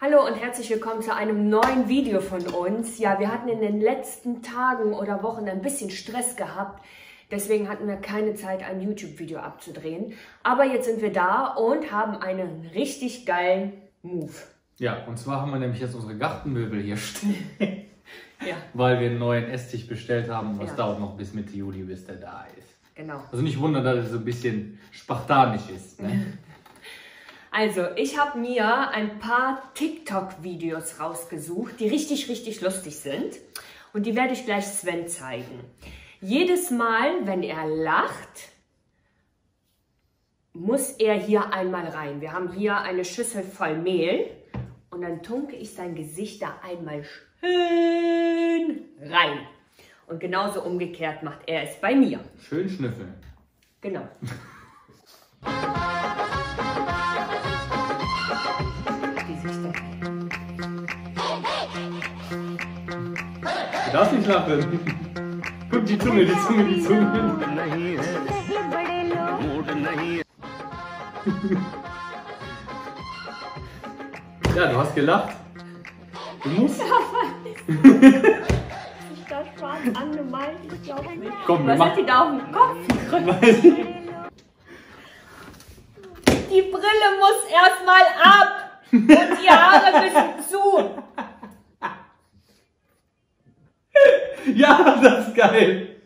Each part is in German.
Hallo und herzlich willkommen zu einem neuen Video von uns. Ja, wir hatten in den letzten Tagen oder Wochen ein bisschen Stress gehabt. Deswegen hatten wir keine Zeit, ein YouTube-Video abzudrehen. Aber jetzt sind wir da und haben einen richtig geilen Move. Ja, und zwar haben wir nämlich jetzt unsere Gartenmöbel hier stehen. Ja, Weil wir einen neuen Esstisch bestellt haben. und Das Ja. dauert noch bis Mitte Juli, bis der da ist. genau. Also nicht wundern, dass es so ein bisschen spartanisch ist. Ne? Also, ich habe mir ein paar TikTok-Videos rausgesucht, die richtig, richtig lustig sind. Und die werde ich gleich Sven zeigen. Jedes Mal, wenn er lacht, muss er hier einmal rein. Wir haben hier eine Schüssel voll Mehl und dann tunke ich sein Gesicht da einmal schön rein. Und genauso umgekehrt macht er es bei mir. Schön schnüffeln. Genau. Du darfst nicht lachen. Guck, die Zunge, die Zunge, die Zunge. Ja, du hast gelacht. Du musst. ich glaube, nicht. Komm, Was hat die da auf dem Kopf gekriegt? Die Brille muss erstmal ab und die Haare müssen zu. Ja, das ist geil.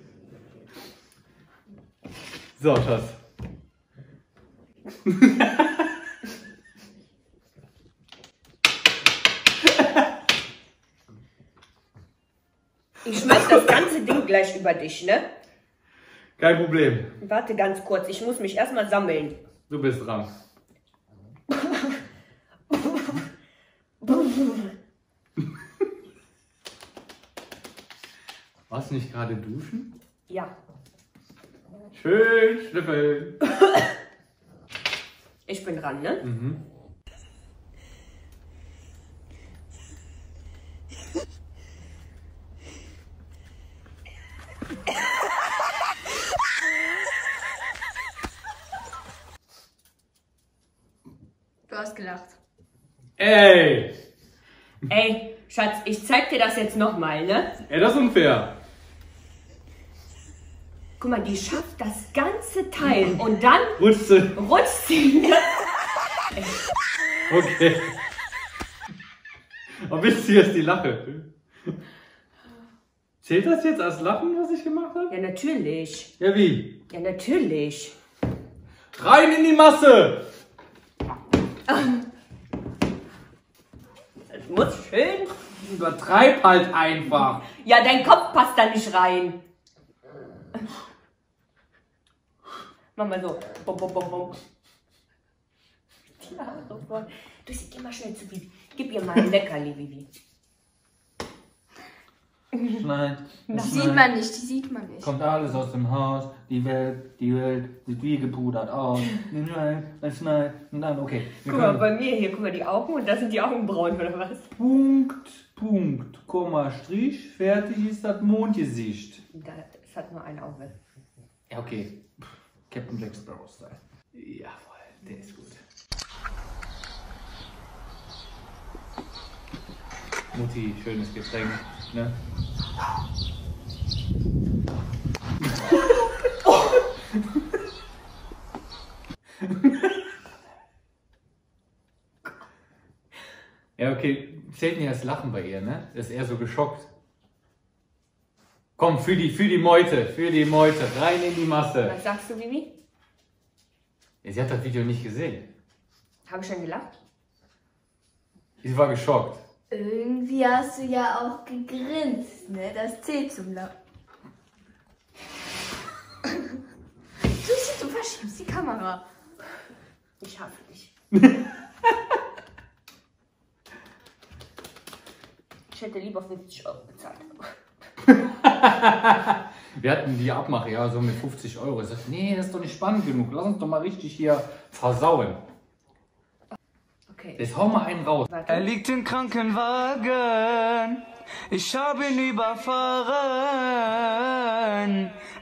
So, Schatz. Ich schmeiß das ganze Ding gleich über dich, ne? Kein Problem. Warte ganz kurz, ich muss mich erstmal sammeln. Du bist dran. Warst du nicht gerade duschen? Ja, Schön schnüffeln. ich bin dran, ne? Mhm. Du hast gelacht. Ey! Ey, Schatz, ich zeig dir das jetzt nochmal, ne? Ey, das ist unfair. Guck mal, die schafft das ganze Teil und dann Rutschst du? rutscht sie. Okay. Aber wisst ihr jetzt die Lache? Zählt das jetzt als Lachen, was ich gemacht habe? Ja, natürlich. Ja, wie? Ja, natürlich. Rein in die Masse! Das muss schön. Übertreib halt einfach. Ja, dein Kopf passt da nicht rein. Mach mal so. Bum, bum, bum, bum. Die Haare voll. Du sie geh mal schnell zu Bibi. Gib ihr mal ein Leckerli, Bibi. Nein. Die sieht man nicht, die sieht man nicht. Kommt alles aus dem Haus, die Welt, die Welt sieht wie gepudert aus. Nein, nein, nein, nein, okay. Wir Guck mal, bei mir hier, guck mal die Augen und da sind die Augenbrauen oder was? Punkt, Punkt, Komma, Strich, fertig ist das Mondgesicht. Da, es hat nur ein Auge. Ja, okay. Captain Jack Sparrow Style. Jawohl, der ist gut. Mutti, schönes Getränk, ne? Ja, okay, zählt nicht als Lachen bei ihr, ne? Ist eher so geschockt. Komm, für die, für die Meute, für die Meute, rein in die Masse. Was sagst du, Bibi? Ja, sie hat das Video nicht gesehen. Habe ich schon gelacht? Sie war geschockt. Irgendwie hast du ja auch gegrinst, ne? Das zählt zum Lachen. Du, siehst, du verschiebst die Kamera. Ich hasse dich. ich hätte lieber 50 Euro bezahlt. Wir hatten die Abmache, ja, so mit 50 Euro. Ich sagte, nee, das ist doch nicht spannend genug. Lass uns doch mal richtig hier versauen. Okay. Jetzt hau mal einen raus. Er liegt im Krankenwagen. Ich hab ihn überfahren.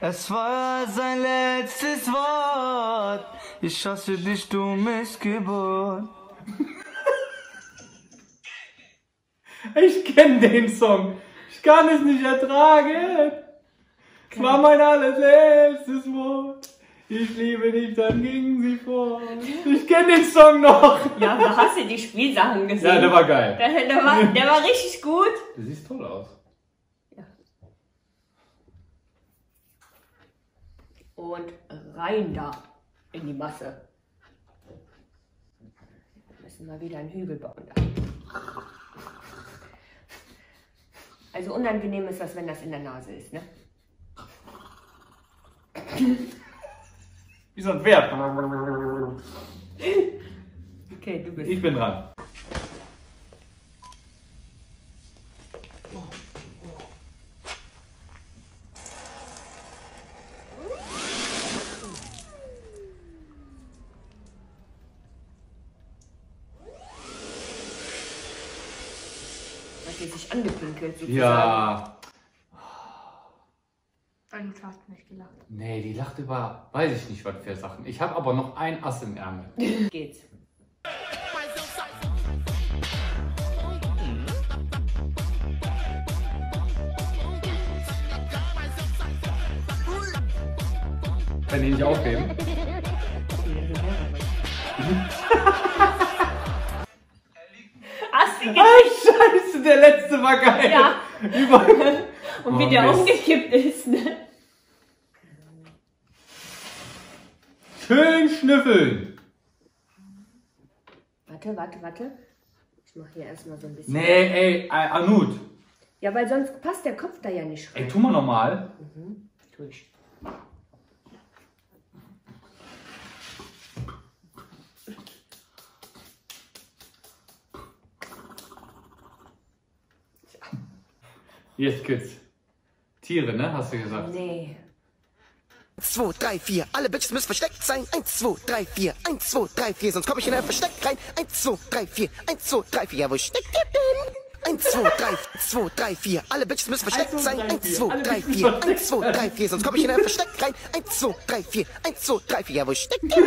Es war sein letztes Wort. Ich hasse dich, du Missgeburt. Ich kenne den Song. Ich kann es nicht ertragen. Es war mein allerletztes Wort. Ich liebe dich, dann gingen sie fort. Ich kenne den Song noch. Ja, da hast du die Spielsachen gesehen. Ja, der war geil. der, der, war, der war richtig gut. Du siehst toll aus. Und rein da in die Masse. Wir müssen mal wieder einen Hügel bauen. Da. Also unangenehm ist das, wenn das in der Nase ist, ne? Wie so ein Pferd. Okay, du bist. Ich bin dran. Sich angepinkelt sozusagen. Ja. Du hast nicht gelacht. Nee, die lacht über, weiß ich nicht, was für Sachen. Ich habe aber noch ein Ass im Ärmel. Geht's. Kann ich nicht aufgeben. Hast der letzte war geil. Ja. Über Und wie Oh, der Mist. umgekippt ist, ne? Schön schnüffeln. Warte, warte, warte. Ich mach hier erstmal so ein bisschen. Nee, ey, Anut. Ja, weil sonst passt der Kopf da ja nicht rein. Ey, tu mal nochmal. Tu ich. Jetzt Kids. Tiere, ne? Hast du gesagt. Nee. 2, 3, 4, alle Bitches müssen versteckt sein. 1, 2, 3, 4, 1, 2, 3, 4, sonst komm ich in ein Versteck rein. 1, 2, 3, 4, 1, 2, 3, 4, ja, wo steckt ihr denn? 1, 2, 3, 2, 3, 4, alle Bitches müssen versteckt sein. 1, 2, 3, 4, 1, 2, 3, 4, sonst komm ich in ein Versteck rein. 1, 2, 3, 4, 1, 2, 3, 4, ja, wo steckt ihr?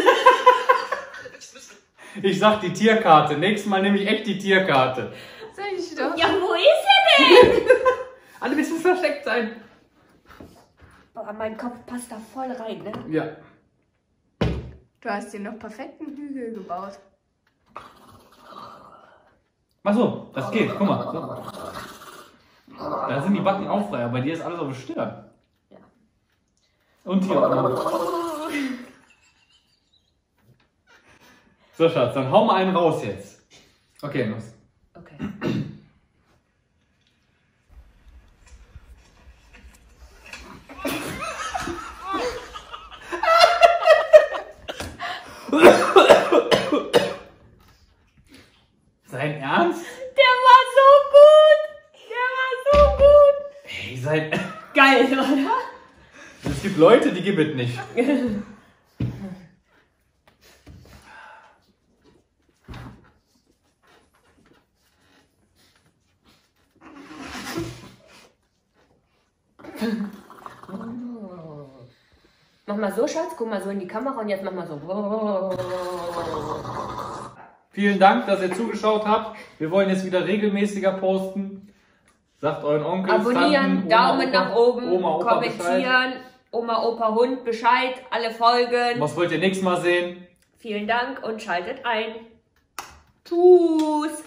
Ich sag die Tierkarte. Nächstes Mal nehme ich echt die Tierkarte. Sag ich doch. Ja, wo ist er denn? Alle müssen versteckt sein. Boah, mein Kopf passt da voll rein, ne? Ja. Du hast dir noch perfekten Hügel gebaut. Ach so, das geht. Guck mal. So. Da sind die Backen auch frei, aber bei dir ist alles auf der Stirn. Ja. Und hier. So, Schatz, dann hau mal einen raus jetzt. Okay, los. Sein Ernst? Der war so gut! Der war so gut! Ey, sein. Geil, oder? Es gibt Leute, die gibt es nicht. Mach mal so, Schatz, guck mal so in die Kamera und jetzt mach mal so. Vielen Dank, dass ihr zugeschaut habt. Wir wollen jetzt wieder regelmäßiger posten. Sagt euren Onkel, Abonnieren, Tanten, Oma, Daumen Opa, nach oben, Oma, Opa Bescheid. kommentieren, Oma, Opa, Hund Bescheid, alle Folgen. Was wollt ihr nächstes Mal sehen? Vielen Dank und schaltet ein. Tschüss!